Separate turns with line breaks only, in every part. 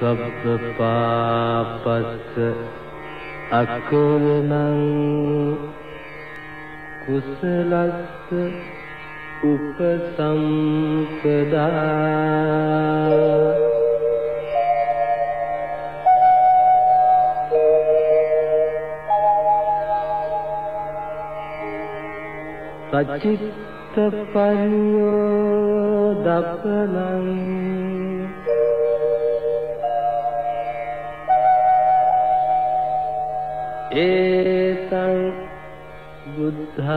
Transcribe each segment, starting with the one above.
සබ්බපාපස්ස අකුරණං කුසලස්ස උපසම්පදා සචිත්ත පරියෝ දපනං
एतं बुद्धानशासनम्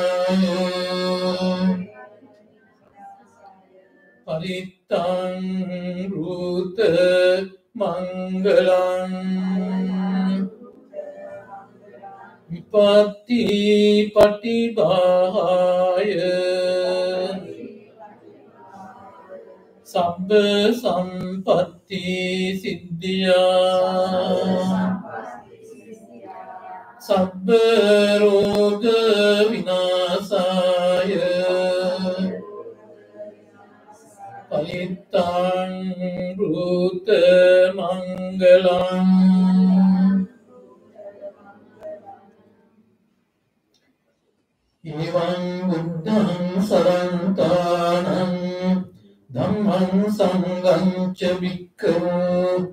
පරිත්තං රූත මංගලං විපත්ති පටිභාය සබ්බ සම්පත්ති සිද්ධියා සබ්බ රෝග පරිත්තං රූත මංගලං එවං බුද්ධං සරන්තානං ධම්මං සංඝං ච වික්ඛෝ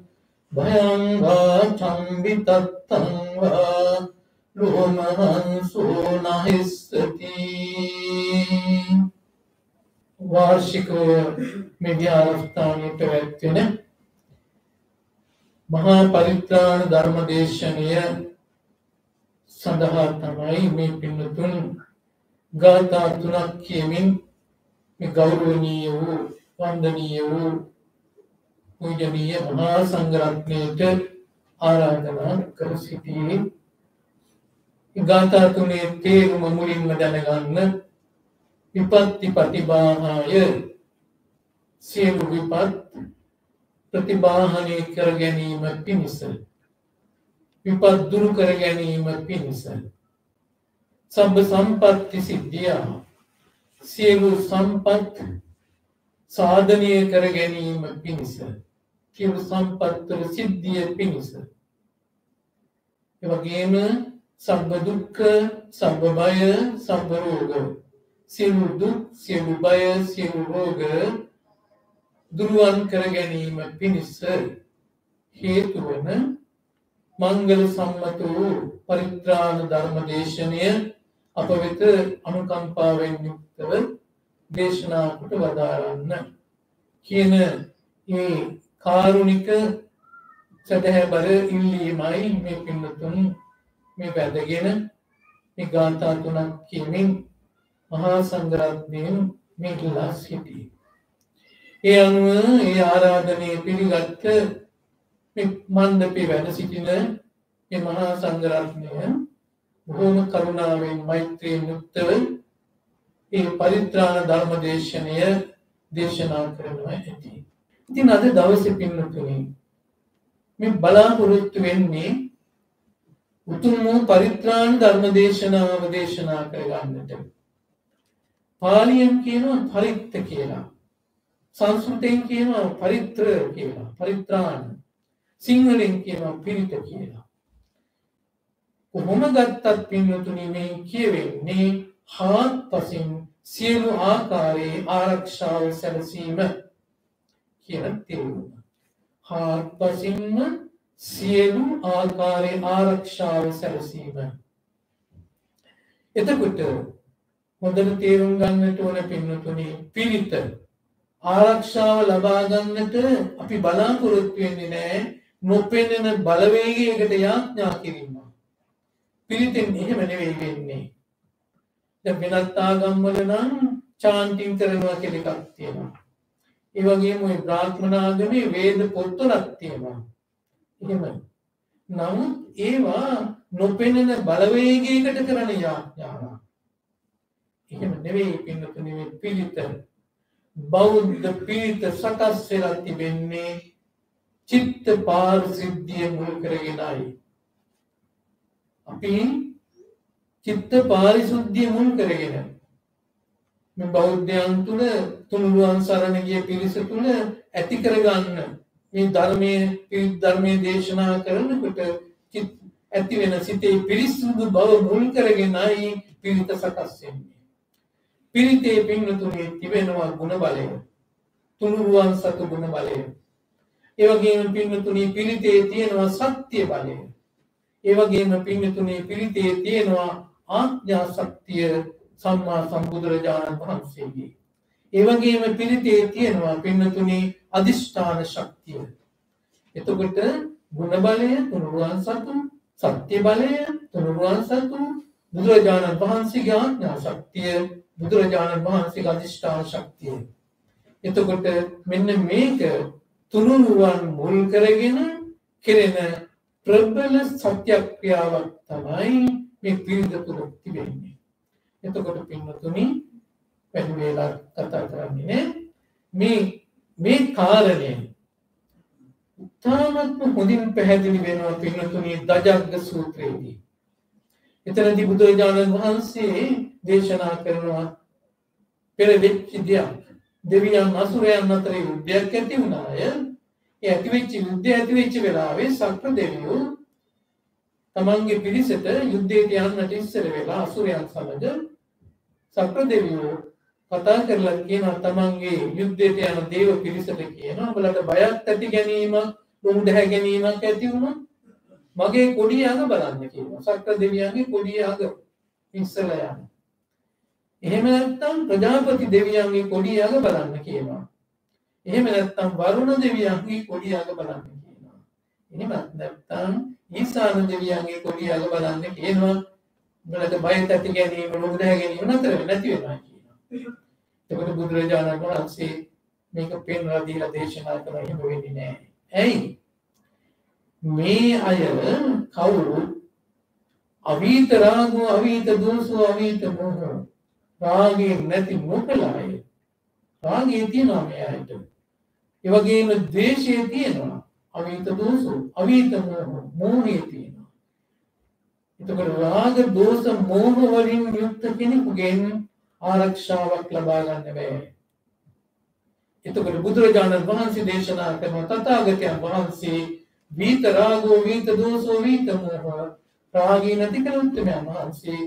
භයං වාචං විතත්තං වා ලෝමහං සෝනහිස්සති වාර්ෂිකව මෙදිආරස්ථානයේ පැවැත්වෙන මහා පරිත්‍රාණ ධර්මදේශනය සඳහා තමයි මේ පින්නතුන් ගාථා තුනක් කියමින් මේ ගෞරවනීය වූ වන්දනීය වූ පූජනීය මහා සංඝරත්නයට ආරාධනා කර සිටියේ. ගාථා තුනේ තේරුම මුලින්ම දැනගන්න විපත්ති ප්‍රතිබාහාය. සියලු විපත් ප්‍රතිබාහනය කර ගැනීම පිණිස. විපත් දුරු කර ගැනීම පිණිස. සබ්බ සම්පත්ති සිද්ධියා. සියලු සම්පත් සාධනය කර ගැනීම පිණිස. සියලු සම්පත්වල සිද්ධිය පිණිස. එවගේම සබ්බ දුක්ඛ සබ්බ බය සබ්බ රෝග. සියලු දුක් සියලු බය සියලු රෝග දුරුවන් කර ගැනීම පිණිස හේතු වන මංගල සම්මත වූ පරිත්‍රාණ ධර්ම දේශනය අප වෙත අනුකම්පාවෙන් යුක්තව දේශනා කොට වදාරන්න. කියන ඒ කාරුණික සැදැහැබර ඉල්ලීමයි මේ පින්නතුන් මේ වැදගෙන මේ ගාථා තුනක් කියමින් මහා සංඝරත්නයෙන් මේ ඉල්ලා සිටී. ඒ අනුව ඒ ආරාධනය පිළිගත්ත මන්දපේ වැඩ සිටින මේ මහා සංඝරත්නය බොහෝම කරුණාවෙන් මෛත්‍රියෙන් යුක්තව ඒ පරිත්‍රාණ ධර්ම දේශනය දේශනා කරනවා ඇති. ඉතින් අද දවසේ පින්නතුනි මේ බලාපොරොත්තු වෙන්නේ උතුම් වූ පරිත්‍රාණ ධර්ම දේශනාව දේශනා කරගන්නට. පාලියෙන් කියනවා පරිත්ත කියලා. සංස්කෘතයෙන් කියනවා පරිත්‍ර කියලා. පරිත්‍රාණ. සිංහලෙන් කියනවා පිරිත කියලා. කොහොම ගත්තත් පින්වතුනි මේ කියවෙන්නේ හාත්පසින් සියලු ආකාරයේ ආරක්ෂාව සැලසීම කියන තේරුම. හාත්පසින්ම සියලු ආකාරයේ ආරක්ෂාව සැලසීම. එතකොට හොඳට තේරුම් ගන්නට ඕන පින්නතුනි පිරිත ආරක්ෂාව ලබා ගන්නට අපි බලාපොරොත්තු වෙන්නේ නෑ නොපෙනෙන බලවේගයකට යාඥා කිරීම. පිරිතෙන් එහෙම නෙවෙයි වෙන්නේ. දැන් වෙනත් ආගම්වල නම් චාන්ටින් කරනවා කියලා එකක් තියෙනවා. ඒ වගේම ওই බ්‍රාහ්මනාගමේ වේද පොත්වලක් තියෙනවා. එහෙම. නමුත් ඒවා නොපෙනෙන බලවේගයකට කරන යාඥාවක්. එහෙම නෙවෙයි පින්නතුනි මේ පිළිත බෞද්ධ පිළිත සකස් වෙලා තිබෙන්නේ චිත්ත පාරිශුද්ධිය මුල් කරගෙනයි. අපි චිත්ත පාරිශුද්ධිය මුල් කරගෙන මේ බෞද්ධයන් තුළ තුනුරුවන් සරණ ගිය පිරිස තුළ ඇති කරගන්න මේ ධර්මය ධර්මය දේශනා කරනකොට ඇති වෙන සිතේ පිරිස්සුදු බව මුල් කරගෙනයි පිරිත සකස්වෙන්නේ. පිරිතේ පින්නතුනේ තිබෙනවා ගුණ බලය. තුනුරුවන් සතු ගුණ බලය. ඒවගේම පින්නතුනී පිරිතේ තියෙනවා සත්‍යය බලය. ඒවගේම පින්නතුනේ පිරිතේ තියෙනවා ආඥා ශක්තිය සම්මා සම්බුදුරජාණන් වහන්සේගේ. ඒවගේම පිරිතේ තියෙනවා පින්නතුනේ අධිෂ්ඨාන ශක්තිය. එතකොට ගුණබලය තුනුරුවන් සතු සත්‍ය බලය තුනුරුවන් සතු බුදුරජාණන් වහන්සේගේ ආඥා ශක්තිය බුදුරජාණන් වහන්සේ අධිෂ්ඨාන ශක්තිය. එතකොට මෙන්න මේක තුනුරුවන් මුල් කරගෙන කෙරෙන ප්‍රබල සත්‍යක්‍රියාවක් තමයි මේ පිරිද තුළ තිබෙන්නේ. එතකොට පින්නතුනි පැඩිවේලා කතා කරන්නේ මේ මේ කාරණය උත්තාමත්ම හොඳින් පැහැදිලි වෙනවා පින්නතුනි දජග්ග සූත්‍රයේදී. එතනදී බුදුරජාණන් වහන්සේ දේශනා කරනවා පෙර වෙච්චි දෙයක් දෙවියන් අසුරයන් අතර යුද්ධයක් ඇති වුණාය. ඒ ඇතිවෙච්ච යුද්ධ ඇතිවෙච්ච වෙලාවේ සක්‍ර දෙවියෝ තමන්ගේ පිරිසට යුද්ධයට යන්නට ඉස්සර වෙලා අසුරයන් සමඟ සක්‍ර දෙවියෝ කතා කරලා කියන තමන්ගේ යුද්ධයට යන දේව පිරිසට කියන බලට බයක් ඇති ගැනීම ලොමුඩහැ ගැනීමක් ඇති වුණ. මගේ කොඩිය අග බලන්න කියන සක්‍ර දෙවියන්ගේ කොඩිය අග ඉස්සල යන්න. එහෙම නැත්තම් ප්‍රජාපති දෙවියන්ගේ කොඩිය අග බලන්න කියනවා. එහෙම නැත්තම් වරුණ දෙවියන්ගේ කොඩිය අග බලන්න කියනවා. එහෙමත් නැත්තම් ඊසාන දෙවියන්ගේ කොඩිය අග බලන්න කියනවා. බලට බය ඇති ගැනීම ලොමුඩහැ ගැනීම නතර නැති වෙනවා එකට බුදුරජාණන් වහන්සේ මේක පෙන්වා දීලා දේශනා කළ එහෙම වෙන්නේ නැහැ. ඇයි? මේ අය කවුරු අවීත රාගෝ අවීත දෝෂෝ අවීත මොහෝ රාගේ නැති මොකලාය. රාගේ තියෙනවා මේ අයට. ඒ වගේම ද්වේෂය තියෙනවා. අවීත දෝෂෝ අවීත මොහෝ මෝහය තියෙනවා. එතකොට රාග දෝෂ මෝහ වලින් යුක්ත කෙනෙකුගෙන් ආරක්ෂාවක් ලබා ගන්න බෑ. එතකොට බුදුරජාණන් වහන්සේ දේශනා කරන තථාගතයන් වහන්සේ වීත රාගෝ වීත දෝෂෝ වීත මෝහ. රාගී නැති කළ උත්තමයන් වහන්සේ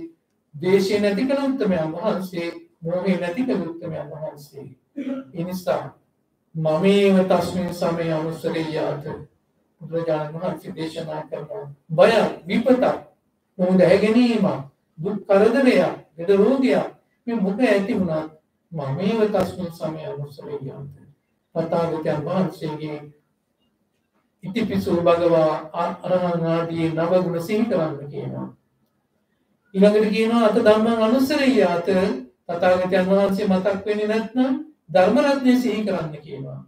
දේශය නැති කළ උත්තමයන් වහන්සේ මෝහය නැති කළ උත්තමයන් වහන්සේ. ඒ නිසා මමේව තස්මින් සමය අනුස්සරේයාත බුදුරජාණන් වහන්සේ දේශනා කරනවා බය විපතක් මොහොත ඇගැනීමක් දුක් කරදරයක් ලෙඩ රෝගයක් මේ මොක ඇති වුණා මමේව තස්මින් සමය අනුස්සරේයාත තථාගතයන් වහන්සේගේ ඉතිපිසු භගවා අරහං ආදී නවගුණ සිහි කරන්න කියනවා. ඊළඟට කියනවා අත ධම්මං අනුස්සරියාත තථාගතයන් වහන්සේ මතක් වෙන්නේ නැත්නම් ධර්ම රත්නය සිහි කරන්න කියනවා.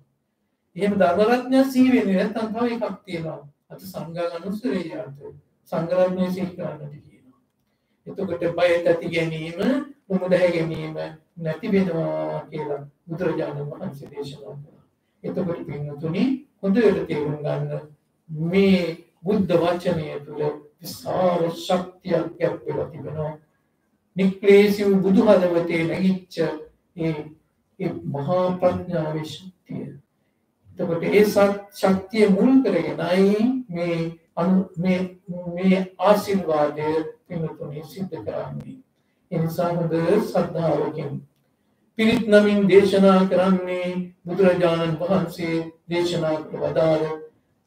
එහෙම ධර්ම රත්නය සිහි වෙන්නේ නැත්නම් තව එකක් තියෙනවා. අත සංඝං අනුස්සරියාත සංඝ රත්නය සිහි කරන්නට කියනවා. එතකොට බය ඇති ගැනීම මුමුදහැ ගැනීම නැති වෙනවා කියලා බුදුරජාණන් වහන්සේ දේශනා කළා. එතකොට පින්තුනි හොඳට තේරුම් ගන්න මේ බුද්ධ වචනය තුළ විශාල ශක්තියක් ගැප්වෙලා තිබෙනවා. නික්ලේසි වූ බුදු හදවතේ නැගිච්ච ඒ මහා ප්‍රඥාවේ ශක්තිය. එතකොට ඒ ශක්තිය මුල් කරගෙනයි මේ අනු මේ ආශිර්වාදය පිනතුනේ සිද්ධ කරන්නේ. එනිසා හොඳ සද්ධාවකින් පිරිත් නමින් දේශනා කරන්නේ බුදුරජාණන් වහන්සේ දේශනා කර වදාළ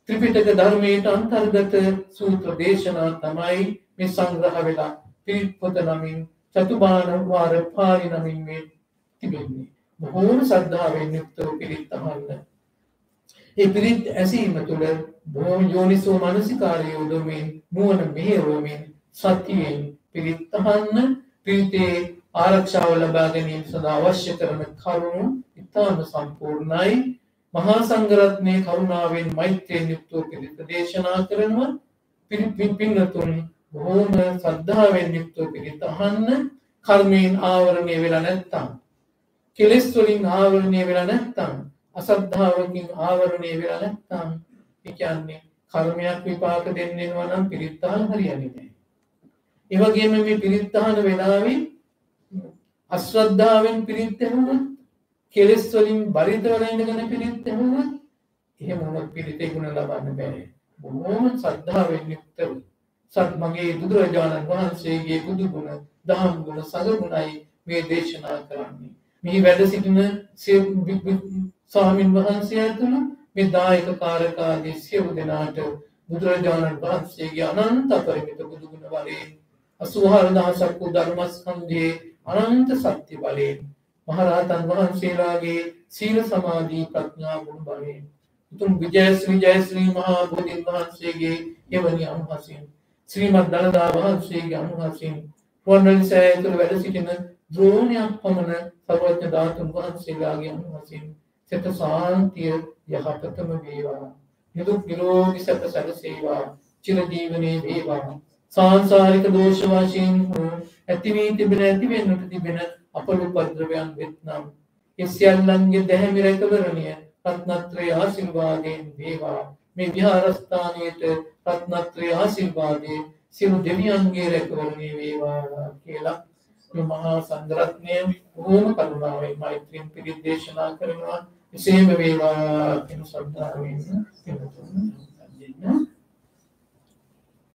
ත්‍රිපිටක ධර්මයට අන්තර්ගත සූත්‍ර දේශනා තමයි මේ සංග්‍රහ වෙලා පිරිත් පොත නමින් චතුබාන වාර පාරි නමින් මේ තිබෙන්නේ. බොහෝම සද්ධාවෙන් යුක්තව පිරිත් අහන්න. ඒ පිරිත් ඇසීම තුළ බොහෝම යෝනිසෝ මනසිකාරය යොදමින් නුවණ මෙහෙරවමින් සතියෙන් පිරිත් අහන්න පිරිතේ ආරක්ෂාව ලබා ගැනීම සඳහා අවශ්‍ය කරන කරුණු ඉතාම සම්පූර්ණයි මහා සංගරත්නය කරුණාවෙන් මෛත්‍රයෙන් යුක්තෝ පිරිත දේශනා කරනවා පින්නතුන් බොහෝම සද්ධාවෙන් යුක්තෝ පිරිත අහන්න කර්මයෙන් ආවරණය වෙලා නැත්තම් කෙලෙස් වලින් ආවරණය වෙලා නැත්තම් අසද්ධාවකින් ආවරණය වෙලා නැත්තම් ඒ කියන්නේ කර්මයක් විපාක දෙන්නවා නම් පිරිත්තාන හරියන්නේ නැහැ. ඒ වගේම මේ පිරිත්තාන වෙලාවේ අශ්‍රද්ධාවෙන් පිරිත් ඇහුවොත් කෙලෙස් වලින් බරිත වෙලා ඉඳගෙන පිරිත් ඇහුවොත් එහෙම වුණොත් පිරිතේ ගුණ ලබන්න බෑ. බොහොම ශ්‍රද්ධාවෙන් යුක්තව සත් මගේ බුදුරජාණන් වහන්සේගේ බුදු ගුණ, දහම් ගුණ, සඟ ගුණයි මේ දේශනා කරන්නේ. මෙහි වැඩ සිටින ස්වාමින් වහන්සේ ඇතුළු මේ දායක කාරකාදී සියලු දෙනාට බුදුරජාණන් වහන්සේගේ අනන්ත අපරිමිත බුදුගුණ බලයෙන් අසුහාර දහසක් වූ ධර්මස්කන්ධයේ අනන්ත සත්‍ය බලයෙන් මහරහතන් වහන්සේලාගේ සීල සමාධී ප්‍රඥා ගුණ බලයෙන්. උතුම් විජයශ්‍රී ජයශ්‍රී මහා බෝධීන් වහන්සේගේ එවැනි අනුහසින් ශ්‍රීමත් දළදා වහන්සේගේ අනුහසින් රුවන්වැලි සෑය තුළ වැඩ සිටින ද්‍රෝණයක් පමණ සර්වඥ ධාතුන් වහන්සේලාගේ අනුහසින් සෙත සාන්තිය යහපතම වේවා. නිදුක් නිරෝගී සැප සැලසේවා චිරජීවනයේ වේවා. සංසාරික දෝෂ වශයෙන් හෝ ඇති වී තිබෙන ඇති වෙන්නට තිබෙන අපලු පද්‍රවයන් වෙත්නම් ඒ සියල්ලන්ගේ දැහැමි රැකවරණය රත්නත්‍රය ආශිර්වාදයෙන් වේවා. මේ විහාරස්ථානයට රත්නත්‍රය ආශිර්වාදයෙන් සියලු දෙවියන්ගේ රැකවරණය වේවා කියලා. මේ මහා සංඝරත්නය බොහෝම කරුණාවෙන් මෛත්‍රියෙන් පිළිත් දේශනා කරනවා. එසේම වේවා කියන ශ්‍රද්ධාවෙන් පිළිතුරු